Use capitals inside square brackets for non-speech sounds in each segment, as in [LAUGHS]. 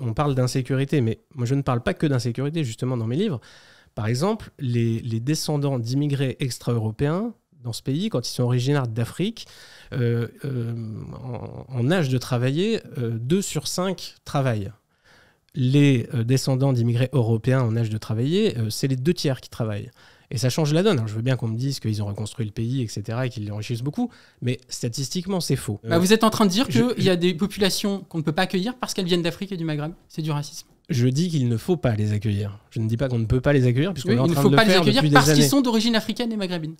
on parle d'insécurité, mais moi je ne parle pas que d'insécurité justement dans mes livres. Par exemple, les, descendants d'immigrés extra-européens dans ce pays, quand ils sont originaires d'Afrique, euh, euh, en, âge de travailler, 2 sur 5 travaillent. Les euh, descendants d'immigrés européens en âge de travailler, euh, c'est les deux tiers qui travaillent. Et ça change la donne. Alors, je veux bien qu'on me dise qu'ils ont reconstruit le pays, etc., et qu'ils l'enrichissent beaucoup, mais statistiquement, c'est faux. Bah, vous êtes en train de dire qu'il y a des populations qu'on ne peut pas accueillir parce qu'elles viennent d'Afrique et du Maghreb. C'est du racisme. Je dis qu'il ne faut pas les accueillir. Je ne dis pas qu'on ne peut pas les accueillir, puisqu'on Oui, est en il ne train faut de le pas les faire accueillir parce qu'ils sont d'origine africaine et maghrébine.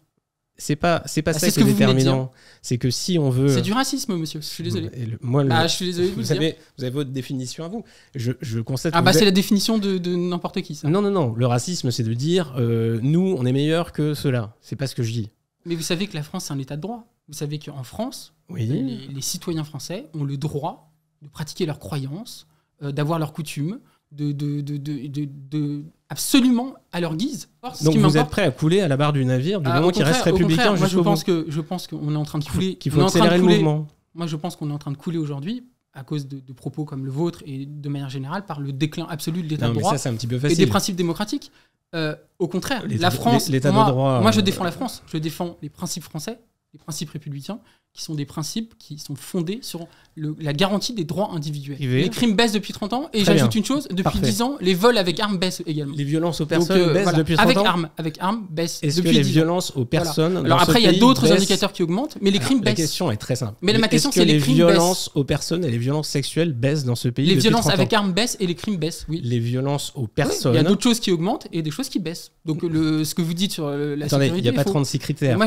C'est pas, c'est pas Ah, ça qui ce est que déterminant. C'est que si on veut. C'est du racisme, monsieur. Je suis désolé. Le- moi, le- Bah, je suis désolé de vous, vous, le dire. avez, vous avez votre définition à vous. Je, je constate. Ah bah c'est la définition de, de n'importe qui ça. Non, non, non. Le racisme, c'est de dire euh, nous, on est meilleur que ceux-là. C'est pas ce que je dis. Mais vous savez que la France c'est un état de droit. Vous savez qu'en France, Oui. les, les citoyens français ont le droit de pratiquer leurs croyances, euh, d'avoir leurs coutumes, de, de, de, de, absolument à leur guise. Donc vous êtes prêt à couler à la barre du navire du Ah, moment qu'il reste républicain moi je pense bout. que je pense qu'on est en train de couler. qu'il faut le mouvement. Moi, je pense qu'on est en train de couler aujourd'hui à cause de, de propos comme le vôtre et de manière générale par le déclin absolu de l'état de droit ça, c'est un petit peu et des principes démocratiques. Euh, au contraire, la France, l'état de moi, droit, moi je euh, défends la France, je défends les principes français, les principes républicains, qui sont des principes qui sont fondés sur le- la garantie des droits individuels. Les crimes baissent depuis 30 ans et j'ajoute une chose, depuis Parfait. 10 ans, les vols avec armes baissent également. Les violences aux Donc, personnes euh, baissent voilà. depuis 30 avec ans. armes, avec armes baissent Est-ce que les 10 ans. violences aux personnes Alors après, il y a d'autres indicateurs qui augmentent, mais les crimes La baissent. question est très simple. Mais ma question, c'est que les les crimes violences aux personnes et les violences sexuelles baissent dans ce pays Les depuis violences 30 ans avec armes baissent et les crimes baissent, oui. Les violences aux personnes. Il y a d'autres choses qui augmentent et des choses qui baissent. Donc le, ce que vous dites sur euh, la Attendez, il sécurité, n'y a pas faux. 36 critères.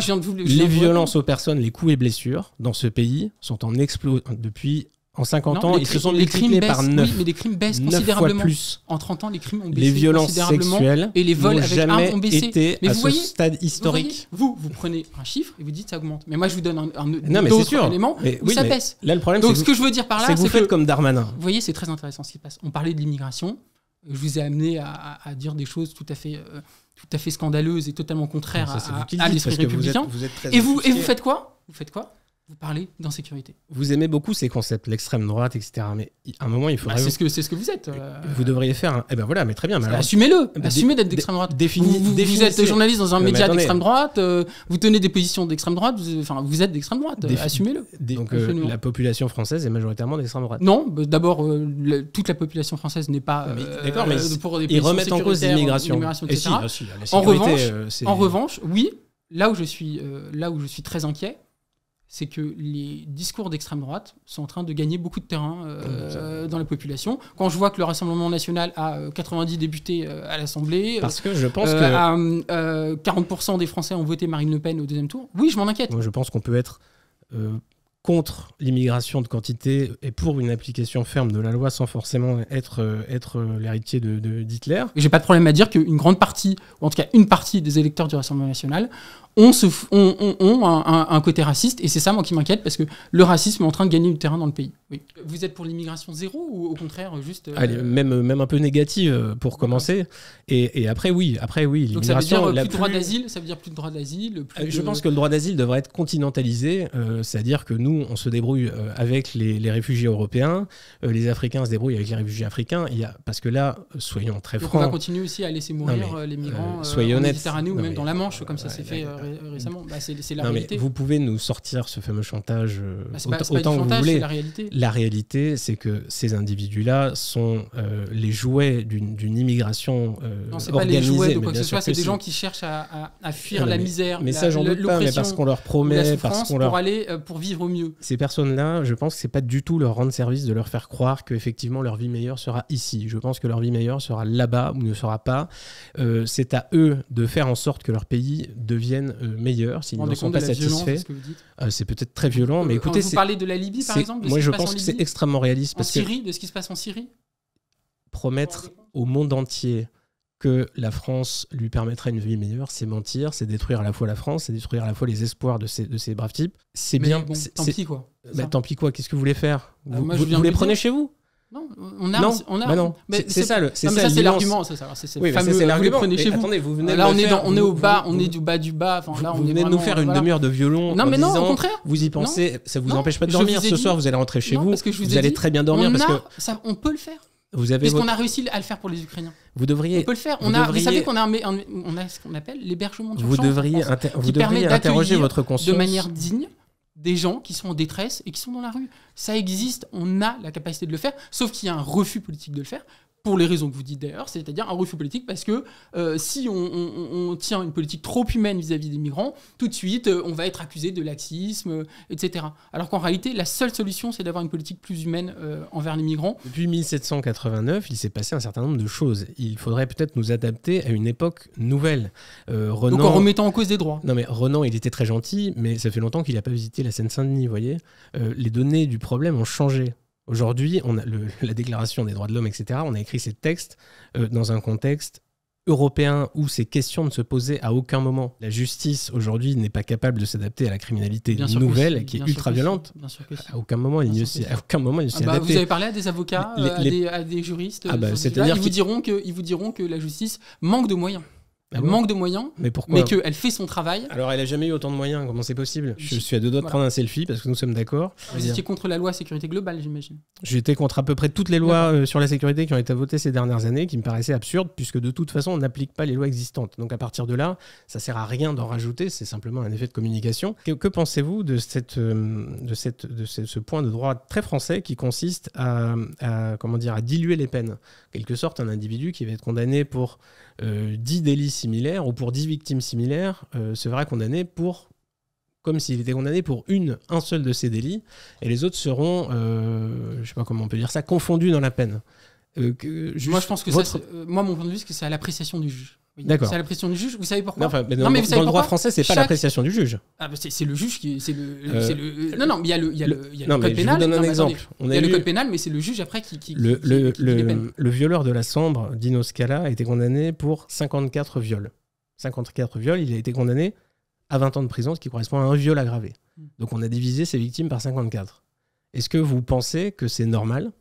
Les violences aux personnes, les coups et blessures dans ce pays sont en explosion depuis en 50 répondre. ans, ils se sont multipliés par baissent, 9. Oui, mais les crimes baissent 9 fois considérablement. plus. En 30 ans, les crimes ont baissé Les violences considérablement. sexuelles et les vols avec armes ont baissé. été Mais à vous ce voyez, stade Vous, historique. voyez, vous, vous prenez un chiffre et vous dites ça augmente. Mais moi, je vous donne un, un Non, mais c'est sûr. éléments Mais où oui, ça mais baisse. Là, le problème, Donc, c'est ce que, que je veux dire par c'est là, que vous c'est faites que comme Darmanin. vous voyez, c'est très intéressant ce qui se passe. On parlait de l'immigration. Je vous ai amené à, à- à dire des choses tout à fait, euh, tout à fait scandaleuses et totalement contraires c'est à, l'esprit républicain. Et vous, et vous faites quoi? Vous faites quoi? Vous parlez d'insécurité. Vous aimez beaucoup ces concepts, l'extrême droite, etc. Mais à un moment, il Bah, faudrait. c'est ce que c'est ce que vous êtes. euh, Vous devriez faire. un- Eh ben voilà, mais très bien. Mais alors, Assumez-le. bah, Assumez d'être d'extrême droite. défini- vous, vous- êtes journaliste dans un mais média d'extrême droite. euh, vous tenez des positions d'extrême droite. vous- enfin, vous êtes d'extrême droite. euh, Défi- Assumez-le. Donc, euh, la population française est majoritairement d'extrême droite. Non, bah, d'abord, toute la population française n'est pas. D'accord, mais pour des Ils remettent en cause l'immigration. Et si, ah, En revanche, En revanche, oui, là où je suis, là où je suis très inquiet, c'est que les discours d'extrême droite sont en train de gagner beaucoup de terrain euh, dans la population. Quand je vois que le Rassemblement national a euh, 90 députés euh, à l'Assemblée, Parce que je pense euh, que. à, euh, 40% des Français ont voté Marine Le Pen au deuxième tour, oui, je m'en inquiète. Moi, je pense qu'on peut être euh, contre l'immigration de quantité et pour une application ferme de la loi sans forcément être, euh, être euh, l'héritier de, de- d'Hitler. J'ai pas de problème à dire qu'une grande partie, ou en tout cas une partie des électeurs du Rassemblement national, ont, ce ont, ont- ont un, côté raciste, et c'est ça moi qui m'inquiète, parce que le racisme est en train de gagner du terrain dans le pays. Oui. Vous êtes pour l'immigration zéro, ou au contraire juste... euh, Allez, même, même un peu négative pour commencer. Et, et après, oui, après, oui, donc ça veut dire plus de droit plus- d'asile, ça veut dire plus de droit d'asile, plus Je de- pense que le droit d'asile devrait être continentalisé, euh, c'est-à-dire que nous, on se débrouille euh, avec les, les réfugiés européens, euh, les Africains se débrouillent avec les réfugiés africains. Il y a, parce que là, soyons très Donc on va francs, continuer aussi à laisser mourir mais, euh, les migrants soyez en. Méditerranée ou même mais- dans la Manche, comme ça s'est fait récemment. Bah, c'est la non, mais réalité. vous pouvez nous sortir ce fameux chantage Bah, pas, autant, que vous voulez. la réalité. La réalité, c'est que ces individus-là sont les jouets d'une immigration Non, c'est pas les jouets de quoi que ce soit, c'est des gens qui cherchent à, à- à fuir Non, la mais- misère, Mais la- ça, j'en doute pas, mais parce qu'on leur promet, parce qu'on leur pour aller pour vivre mieux. Ces personnes-là, je pense que c'est pas du tout leur rendre service de leur faire croire que effectivement leur vie meilleure sera ici. Je pense que leur vie meilleure sera là-bas ou ne sera pas. Euh, c'est à eux de faire en sorte que leur pays devienne euh, meilleur. S'ils rendez sont pas satisfaits, euh, c'est peut-être très violent, mais écoutez, vous parlez de la Libye par exemple, de ce moi qui je se passe pense en que c'est extrêmement réaliste en parce que Syrie, de ce qui se passe en Syrie? promettre au monde entier que la France lui permettrait une vie meilleure, c'est mentir, c'est détruire à la fois la France, c'est détruire à la fois les espoirs de ces, de ces braves types. C'est bien. bon, tant pis quoi. bah, tant pis quoi, qu'est-ce que vous voulez faire Ah, Vous, moi, les le prenez chez vous Non, on a, Non, on a. bah non. mais C'est- ça le- c'est ça ça la c'est l'argument. Ça, ça, c'est Oui, fameux. c'est l'argument. chez vous. attendez, vous venez Là de on est faire- dans, on est au vous- bas, vous- on est du bas du bas. Enfin là vous on venez de nous faire une demi-heure de violon. Non mais non, au contraire. Vous y pensez, ça vous empêche pas de dormir ce soir, vous allez rentrer chez Non, vous, parce que je vous allez dit, très bien dormir parce que on peut le faire. Vous avez Puisqu'on votre- a réussi à le faire pour les Ukrainiens? Vous On devriez, peut le faire. vous On a, devriez- vous savez qu'on a, un, on a ce qu'on appelle l'hébergement vous d'urgence en devriez, inter- vous devriez interroger votre conscience. de manière digne des gens qui sont en détresse et qui sont dans la rue. Ça existe, on a la capacité de le faire, sauf qu'il y a un refus politique de le faire. Pour les raisons que vous dites d'ailleurs, c'est-à-dire un refus politique parce que euh, si on, on- on tient une politique trop humaine vis-à-vis des migrants, tout de suite euh, on va être accusé de laxisme, euh, etc. Alors qu'en réalité, la seule solution c'est d'avoir une politique plus humaine envers les migrants. Depuis 1789, il s'est passé un certain nombre de choses. Il faudrait peut-être nous adapter à une époque nouvelle. Renan, Donc en remettant en cause des droits. Non mais Renan, il était très gentil, mais ça fait longtemps qu'il n'a pas visité la Seine-Saint-Denis, vous voyez. Les données du problème ont changé. Aujourd'hui, on a le- [LAUGHS] la Déclaration des droits de l'homme, etc. On a écrit ces textes euh, dans un contexte européen où ces questions ne se posaient à aucun moment. La justice aujourd'hui n'est pas capable de s'adapter à la criminalité Bien nouvelle si, qui est ultra si, violente. Bien sûr que si. À aucun moment, il que à aucun moment, il Ah bah, vous avez parlé à des avocats, Les- euh, à, des, à des juristes, Ah bah, c'est-à-dire ils vous qu'ils- diront que ils vous diront que la justice manque de moyens. Ah Elle bon manque de moyens, Mais pourquoi mais qu'elle fait son travail. Alors, elle a jamais eu autant de moyens. Comment c'est possible? Je suis à deux doigts de Voilà. prendre un selfie parce que nous sommes d'accord. Vous étiez contre la loi sécurité globale, j'imagine. J'étais contre à peu près toutes les lois euh, sur la sécurité qui ont été votées ces dernières années, qui me paraissaient absurdes, puisque de toute façon, on n'applique pas les lois existantes. Donc à partir de là, ça sert à rien d'en rajouter, c'est simplement un effet de communication. Que, que pensez-vous de, cette, euh, de, cette, de ce, ce point de droit très français qui consiste à, à, comment dire, à diluer les peines? En quelque sorte, un individu qui va être condamné pour euh, 10 délits similaires ou pour 10 victimes similaires euh, se verra condamné pour comme s'il était condamné pour une, un seul de ces délits, et les autres seront, euh, je sais pas comment on peut dire ça, confondus dans la peine. Euh, que- moi, je pense que votre- ça, euh, moi, mon point de vue, c'est que c'est à l'appréciation du juge. Oui, D'accord. C'est à l'appréciation du juge. Vous savez pourquoi Non, enfin, mais Non, mais vous savez dans le droit français, c'est pas Chaque- l'appréciation du juge. Ah, bah, c'est c'est le juge qui. C'est le, Euh, le- non, non, mais il y a le, il y a le, il y a non, le mais code je vous pénal. donne un exemple. Il a y a le code pénal, mais c'est le juge après qui, qui, Le, qui- le, qui violeur de la Sambre, Dino Scala, a été condamné pour 54 viols. 54 viols, il a été condamné à 20 ans de prison, ce qui correspond à un viol aggravé. Mm. Donc on a divisé ses victimes par 54. Est-ce que vous pensez que c'est normal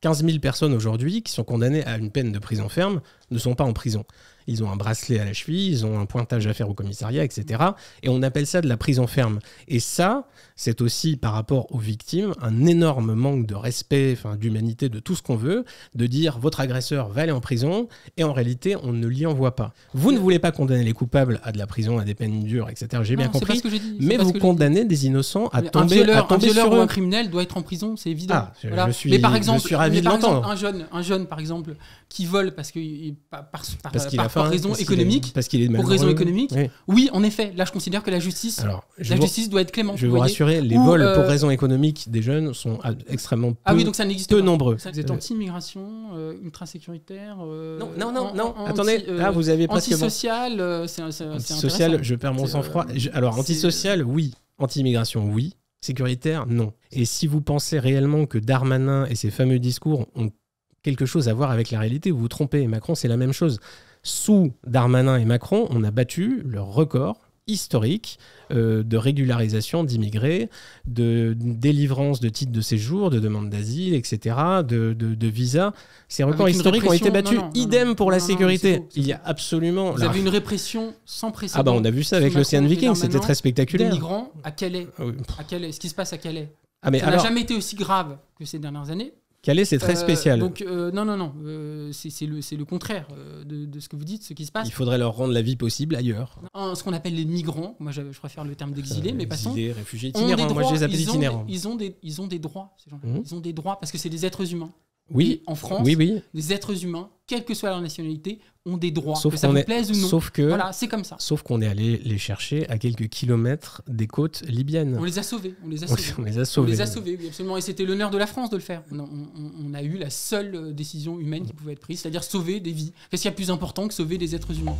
15 000 personnes aujourd'hui qui sont condamnées à une peine de prison ferme ne sont pas en prison. Ils ont un bracelet à la cheville, ils ont un pointage à faire au commissariat, etc. Et on appelle ça de la prison ferme. Et ça, c'est aussi par rapport aux victimes un énorme manque de respect, enfin, d'humanité, de tout ce qu'on veut, de dire votre agresseur va aller en prison et en réalité on ne l'y envoie pas. Vous ne voulez pas condamner les coupables à de la prison, à des peines dures, etc. J'ai bien compris. ce que dit, Mais vous condamnez des innocents à Mais un tomber, violeur, à tomber un violeur sur ou un criminel doit être en prison, c'est évident. Ah, je- Voilà. je suis- mais par je exemple, suis ravi de l'entendre. un jeune, un jeune par exemple, qui vole parce que par, par, par- Parce qu'il par- a par raison parce qu'il est- économique, parce qu'il est pour raison économique, Oui. oui, en effet, là je considère que la justice, Alors, la vous, justice doit être clémente. je vais vous rassurer, les Ou, vols euh, pour raison économique des jeunes sont extrêmement peu, Ah oui, donc ça n'existe peu pas. nombreux. Ça, Vous êtes Euh, anti-immigration, euh, ultra-sécuritaire. euh, Non, non, non, non. an- Attendez, euh, là vous avez presque bon. Antisocial, euh, c'est Antisocial, je perds mon sang-froid. euh, Alors, antisocial, oui. Anti-immigration, oui. Sécuritaire, non. Et si vous pensez réellement que Darmanin et ses fameux discours ont quelque chose à voir avec la réalité, vous vous trompez. Macron, c'est la même chose. Sous Darmanin et Macron, on a battu leur record historique euh, de régularisation d'immigrés, de délivrance de titres de séjour, de demande d'asile, etc., de, de, de visas. Ces records historiques ont été battus. non, non, non, Idem non, pour la sécurité. Il y a absolument... Vous la- avez une répression sans précédent. Ah bah on a vu ça avec et Viking, c'était très Des spectaculaire. migrants à Calais. Ah oui. À Calais. Ce qui se passe à Calais. Ah mais Ça n'a alors, jamais été aussi grave que ces dernières années. Calais, c'est très Euh, spécial. donc, euh, non, non, non. euh, c'est le, contraire de, de ce que vous dites, ce qui se passe. Il faudrait leur rendre la vie possible ailleurs. Ce qu'on appelle les migrants, moi je, je préfère le terme d'exilés, mais passons. Exilés, réfugiés, itinérants. Moi, je les appelle ils ont itinérants. des- Ils ont, des, ils ont des droits, ces gens-là. Mhm. Ils ont des droits parce que c'est des êtres humains. Oui, Et en France, oui, oui. les êtres humains, quelle que soit leur nationalité, ont des droits. Sauf que ça vous est, plaise ou non. sauf que, Voilà, c'est comme ça. sauf qu'on est allé les chercher à quelques kilomètres des côtes libyennes. On les a sauvés. On les a sauvés. on les a sauvés. les a sauvés, oui, absolument. Et c'était l'honneur de la France de le faire. On a, on- on- on a eu la seule euh, décision humaine qui pouvait être prise, c'est-à-dire sauver des vies. Qu'est-ce qu'il y a de plus important que sauver des êtres humains?